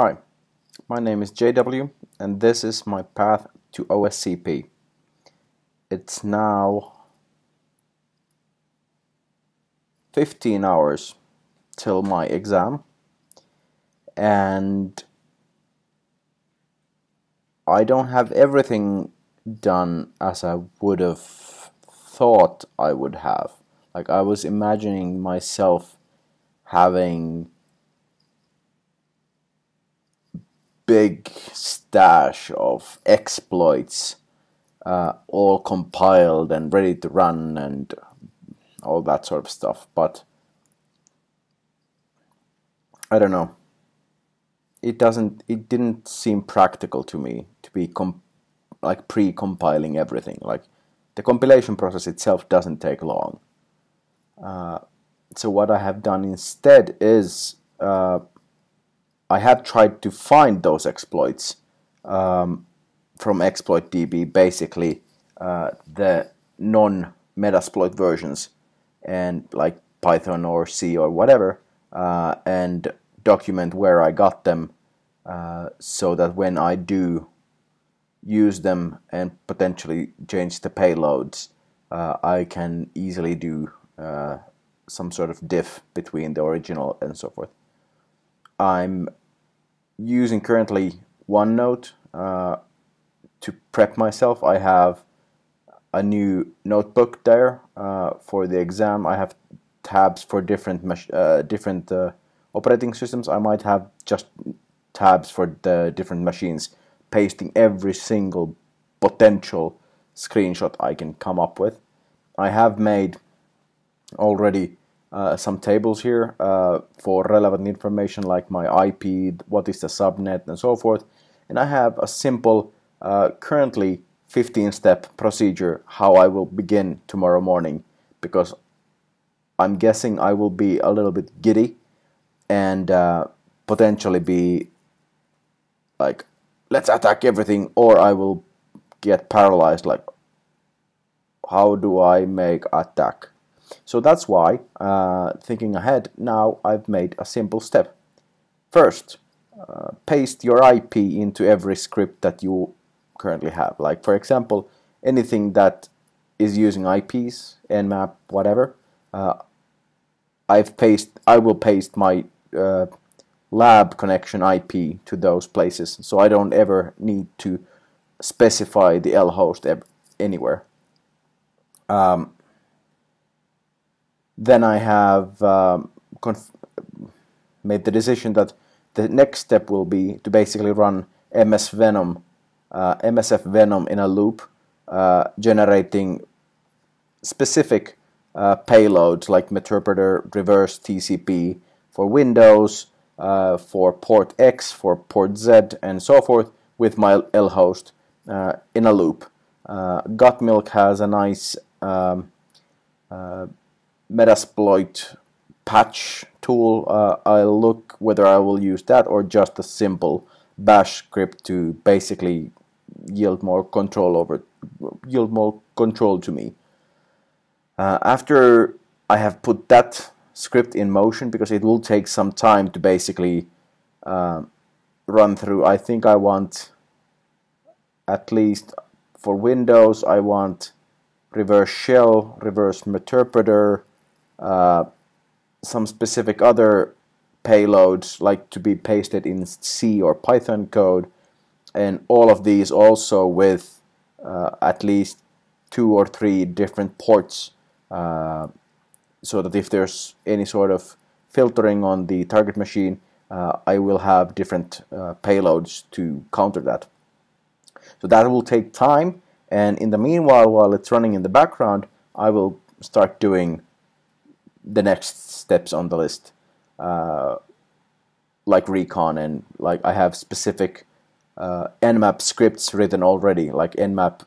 Hi, my name is JW and this is my path to OSCP. It's now 15 hours till my exam and I don't have everything done as I would have thought I would have. Like I was imagining myself having big stash of exploits uh, all compiled and ready to run and all that sort of stuff but I don't know. It doesn't it didn't seem practical to me to be like pre-compiling everything. Like the compilation process itself doesn't take long. Uh, so what I have done instead is uh, I have tried to find those exploits um, from exploitdb, basically uh, the non-metasploit versions, and like Python or C or whatever, uh, and document where I got them, uh, so that when I do use them and potentially change the payloads, uh, I can easily do uh, some sort of diff between the original and so forth. I'm using currently OneNote uh, to prep myself. I have a new notebook there uh, for the exam. I have tabs for different uh, different uh, operating systems. I might have just tabs for the different machines, pasting every single potential screenshot I can come up with. I have made already uh, some tables here uh, for relevant information like my IP, what is the subnet, and so forth. And I have a simple, uh, currently 15 step procedure how I will begin tomorrow morning because I'm guessing I will be a little bit giddy and uh, potentially be like, let's attack everything, or I will get paralyzed like, how do I make attack? So that's why, uh, thinking ahead, now I've made a simple step. First, uh, paste your IP into every script that you currently have. Like for example, anything that is using IPs, Nmap, whatever. Uh, I've paste. I will paste my uh, lab connection IP to those places, so I don't ever need to specify the L host anywhere. Um, then I have um, made the decision that the next step will be to basically run MS Venom, uh, MSF Venom in a loop, uh, generating specific uh, payloads like Meterpreter, reverse TCP for Windows, uh, for port X, for port Z, and so forth with my L host uh, in a loop. Uh, g0tmi1k has a nice um, Metasploit patch tool, uh, I'll look whether I will use that or just a simple bash script to basically yield more control over yield more control to me. Uh, after I have put that script in motion because it will take some time to basically uh, run through. I think I want at least for Windows I want reverse shell, reverse meterpreter, uh, some specific other payloads like to be pasted in C or Python code and all of these also with uh, at least two or three different ports uh, so that if there's any sort of filtering on the target machine uh, I will have different uh, payloads to counter that. So that will take time and in the meanwhile while it's running in the background I will start doing the next steps on the list, uh, like recon and like I have specific uh, nmap scripts written already, like nmap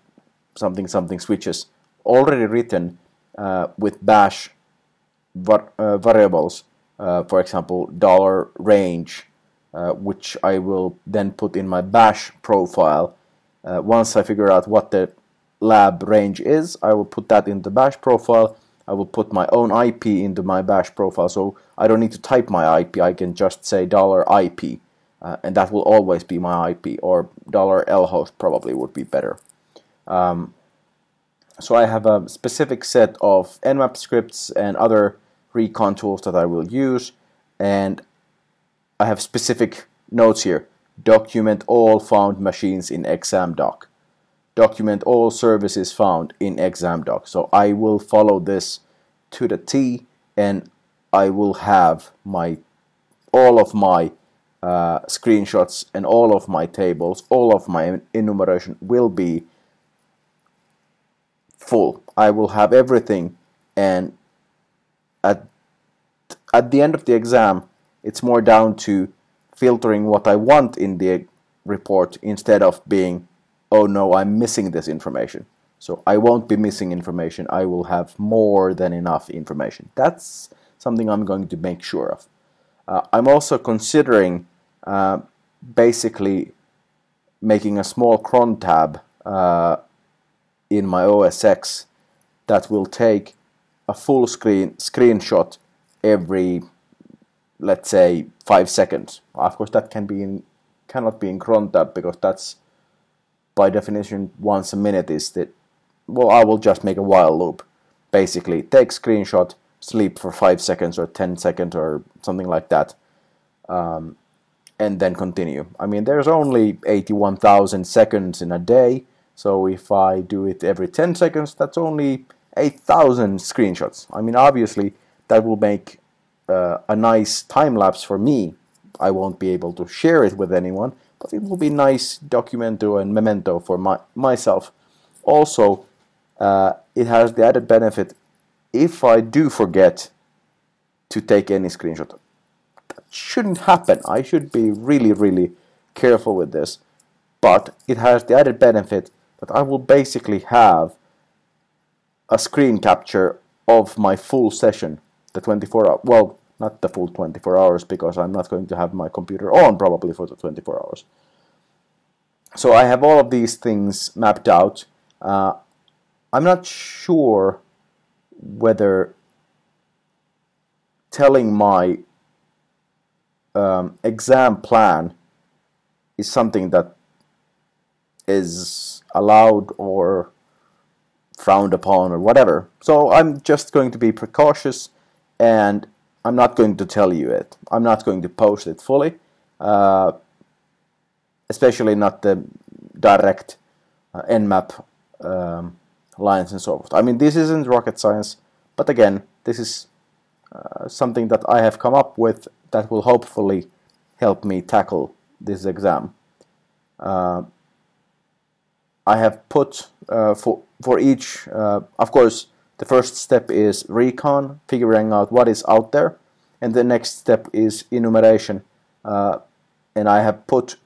something something switches already written uh, with bash var uh, variables. Uh, for example, dollar range, uh, which I will then put in my bash profile. once I figure out what the lab range is, I will put that in the bash profile I will put my own IP into my bash profile so I don't need to type my IP I can just say $IP uh, and that will always be my IP. Or $lhost probably would be better. Um, so I have a specific set of nmap scripts and other recon tools that I will use, and I have specific notes here. Document all found machines in examdoc. Document all services found in examdoc. So I will follow this to the T, and I will have my all of my uh, screenshots and all of my tables, all of my enumeration will be full. I will have everything and at at the end of the exam it's more down to filtering what I want in the report instead of being oh no I'm missing this information. So I won't be missing information. I will have more than enough information. That's something I'm going to make sure of. Uh, I'm also considering uh, basically making a small cron tab uh, in my OS X that will take a full screen screenshot every let's say five seconds. Of course that can be in cannot be in cron tab because that's by definition once a minute is that well I will just make a while loop. Basically take screenshot, sleep for five seconds or ten seconds or something like that. Um, and then continue. I mean, there's only 81,000 seconds in a day, so if I do it every 10 seconds, that's only 8,000 screenshots. I mean, obviously, that will make uh, a nice time lapse for me. I won't be able to share it with anyone, but it will be nice documento and memento for my, myself. Also, uh, it has the added benefit if I do forget to take any screenshot. That shouldn't happen. I should be really, really careful with this. But it has the added benefit that I will basically have a screen capture of my full session, the 24 hour, well, not the full 24 hours because I'm not going to have my computer on probably for the 24 hours. So I have all of these things mapped out. Uh, I'm not sure whether telling my um, exam plan is something that is allowed or frowned upon or whatever. So I'm just going to be precautious and I'm not going to tell you it. I'm not going to post it fully, uh, especially not the direct uh, nmap um, lines and so forth. I mean, this isn't rocket science, but again, this is uh, something that I have come up with that will hopefully help me tackle this exam. Uh, I have put uh, for for each. Uh, of course, the first step is recon, figuring out what is out there, and the next step is enumeration. Uh, and I have put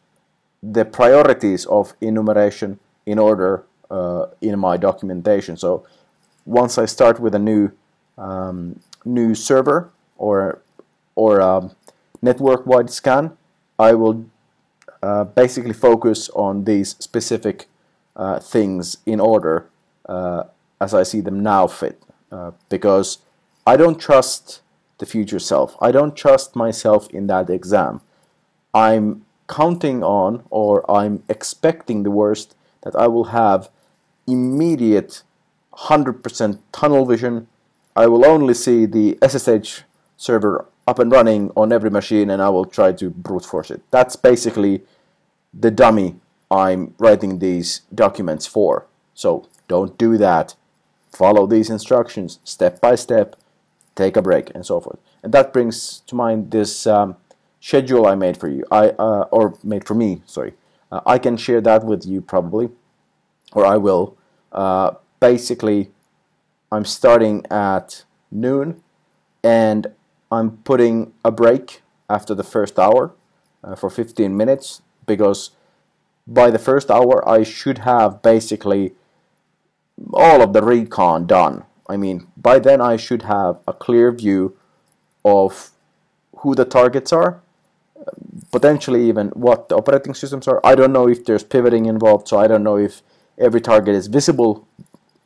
the priorities of enumeration in order uh, in my documentation. So once I start with a new um, new server or or a network-wide scan, I will uh, basically focus on these specific uh, things in order uh, as I see them now fit. Uh, because I don't trust the future self. I don't trust myself in that exam. I'm counting on or I'm expecting the worst that I will have immediate 100% tunnel vision. I will only see the SSH server up and running on every machine and I will try to brute force it. That's basically the dummy I'm writing these documents for. So don't do that. Follow these instructions step by step, take a break, and so forth. And that brings to mind this um, schedule I made for you, I uh, or made for me. Sorry, uh, I can share that with you probably, or I will. Uh, basically, I'm starting at noon, and I'm putting a break after the first hour uh, for 15 minutes because by the first hour I should have basically all of the recon done. I mean, by then I should have a clear view of who the targets are, potentially even what the operating systems are. I don't know if there's pivoting involved, so I don't know if every target is visible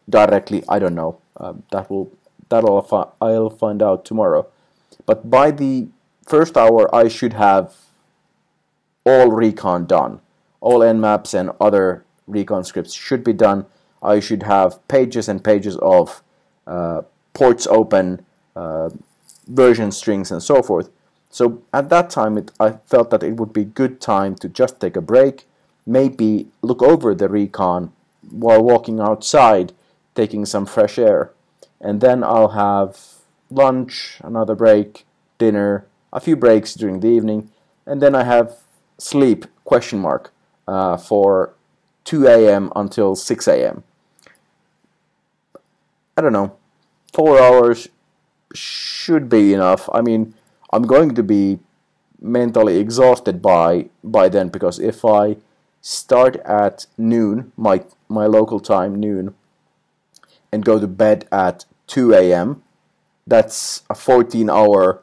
directly. I don't know. Um, that will that'll fi I'll find out tomorrow. But by the first hour, I should have all recon done. All nmaps and other recon scripts should be done. I should have pages and pages of uh, ports open, uh, version strings, and so forth. So at that time, it, I felt that it would be good time to just take a break, maybe look over the recon while walking outside, taking some fresh air, and then I'll have lunch, another break, dinner, a few breaks during the evening, and then I have sleep question mark uh, for 2 a.m. until 6 a.m. I don't know, four hours should be enough. I mean, I'm going to be mentally exhausted by by then because if I start at noon, my my local time noon, and go to bed at 2 a.m., that's a 14 hour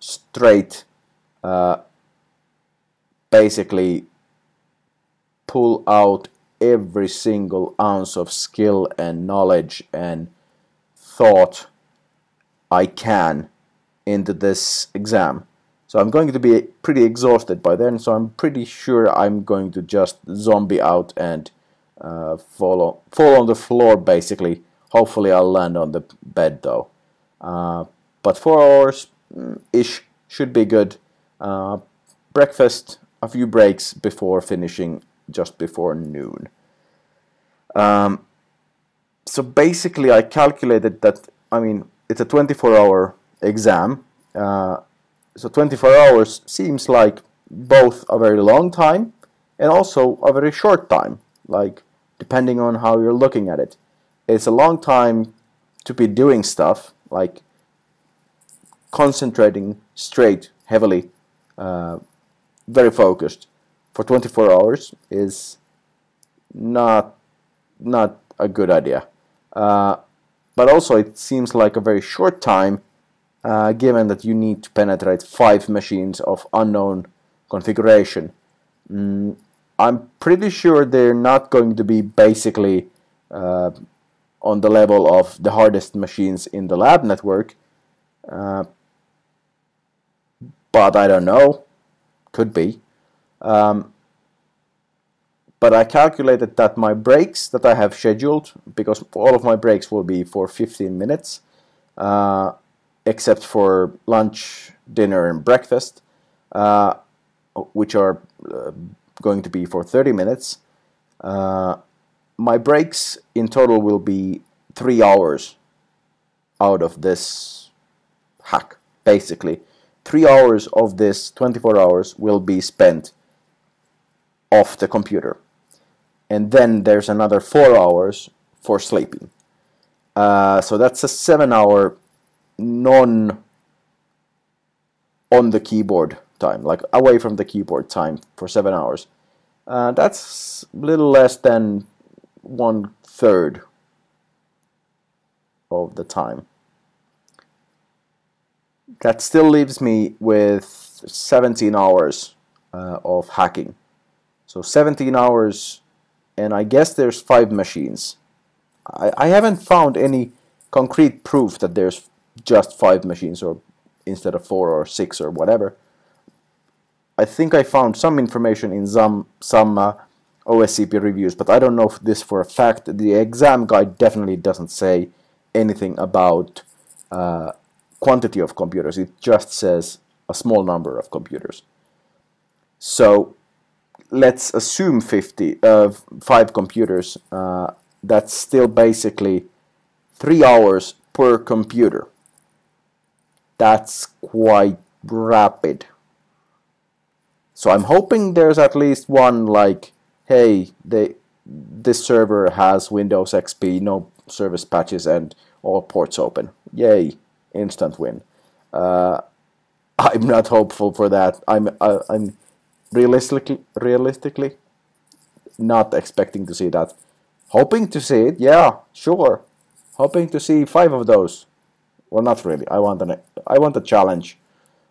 straight, uh, basically pull out every single ounce of skill and knowledge and thought I can into this exam. So I'm going to be pretty exhausted by then, so I'm pretty sure I'm going to just zombie out and uh, fall, on, fall on the floor basically. Hopefully I'll land on the bed though. Uh, but four hours mm, ish should be good. Uh, breakfast, a few breaks before finishing just before noon. Um, so basically, I calculated that, I mean, it's a 24 hour exam. Uh, so 24 hours seems like both a very long time and also a very short time, like depending on how you're looking at it. It's a long time to be doing stuff, like concentrating straight, heavily, uh, very focused for 24 hours is not not a good idea. Uh, but also, it seems like a very short time, uh, given that you need to penetrate five machines of unknown configuration. Mm, I'm pretty sure they're not going to be basically uh, on the level of the hardest machines in the lab network. Uh, but I don't know. Could be. Um, but I calculated that my breaks that I have scheduled, because all of my breaks will be for 15 minutes, uh, except for lunch, dinner, and breakfast, uh, which are uh, going to be for 30 minutes. Uh, my breaks in total will be three hours out of this hack, basically. Three hours of this 24 hours will be spent off the computer and then there's another four hours for sleeping. Uh, so that's a seven hour non on the keyboard time, like away from the keyboard time for seven hours. Uh, that's a little less than one third of the time. That still leaves me with 17 hours uh, of hacking. So 17 hours and I guess there's five machines. I, I haven't found any concrete proof that there's just five machines or instead of four or six or whatever. I think I found some information in some some uh, OSCP reviews, but I don't know if this for a fact. The exam guide definitely doesn't say anything about uh, quantity of computers. It just says a small number of computers. So let's assume 50 uh, five computers uh, that's still basically three hours per computer. That's quite rapid. So I'm hoping there's at least one like hey they this server has Windows XP no service patches and all ports open. Yay instant win. Uh, I'm not hopeful for that. I'm uh, I'm realistically, realistically, not expecting to see that. Hoping to see it, yeah, sure. Hoping to see five of those. Well, not really. I want an, I want a challenge,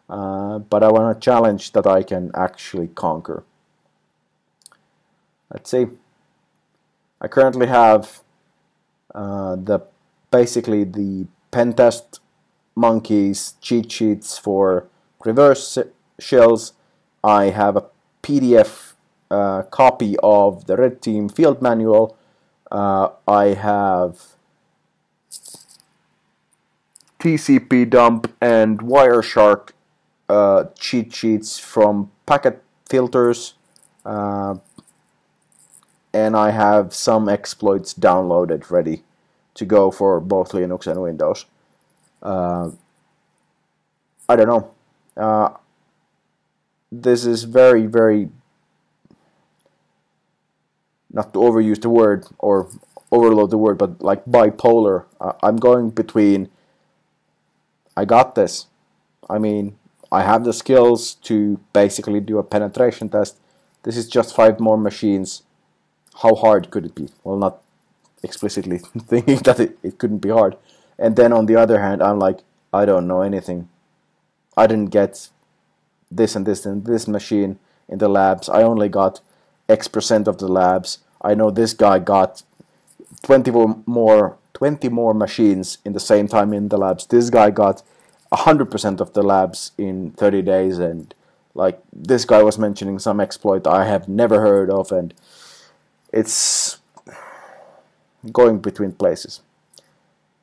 uh, but I want a challenge that I can actually conquer. Let's see. I currently have uh, the basically the pentest monkeys cheat sheets for reverse shells I have a PDF uh, copy of the Red Team field manual. Uh, I have TCP dump and Wireshark uh, cheat sheets from packet filters. Uh, and I have some exploits downloaded ready to go for both Linux and Windows. Uh, I don't know. This is very, very not to overuse the word or overload the word, but like bipolar. Uh, I'm going between. I got this. I mean, I have the skills to basically do a penetration test. This is just five more machines. How hard could it be? Well, not explicitly thinking that it, it couldn't be hard. And then on the other hand, I'm like, I don't know anything. I didn't get this and this and this machine in the labs. I only got X percent of the labs. I know this guy got 20 more 20 more machines in the same time in the labs. This guy got 100% of the labs in 30 days and like this guy was mentioning some exploit I have never heard of and it's going between places.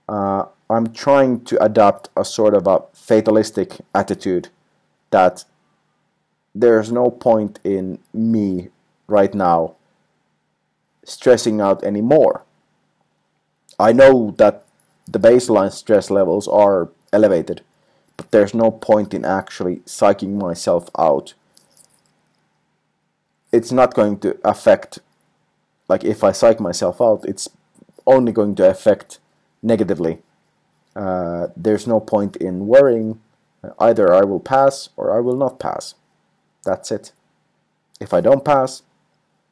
Uh, I'm trying to adopt a sort of a fatalistic attitude that there's no point in me right now stressing out anymore. I know that the baseline stress levels are elevated, but there's no point in actually psyching myself out. It's not going to affect, like if I psych myself out, it's only going to affect negatively. Uh, there's no point in worrying. Either I will pass or I will not pass. That's it. If I don't pass,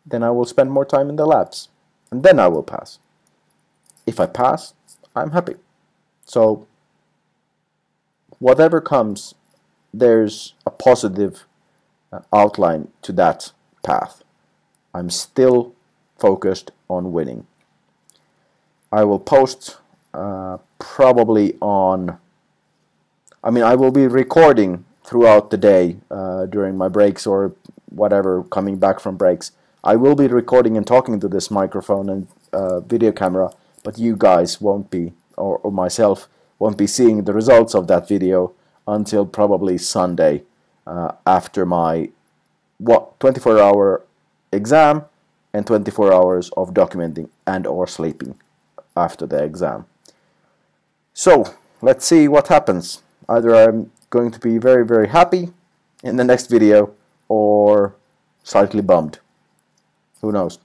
then I will spend more time in the labs. And then I will pass. If I pass, I'm happy. So, whatever comes, there's a positive uh, outline to that path. I'm still focused on winning. I will post uh, probably on. I mean, I will be recording throughout the day uh, during my breaks or whatever, coming back from breaks. I will be recording and talking to this microphone and uh, video camera, but you guys won't be, or, or, myself won't be seeing the results of that video until probably Sunday uh, after my what 24 hour exam and 24 hours of documenting and or sleeping after the exam. So let's see what happens. Either I'm going to be very very happy in the next video or slightly bummed. Who knows?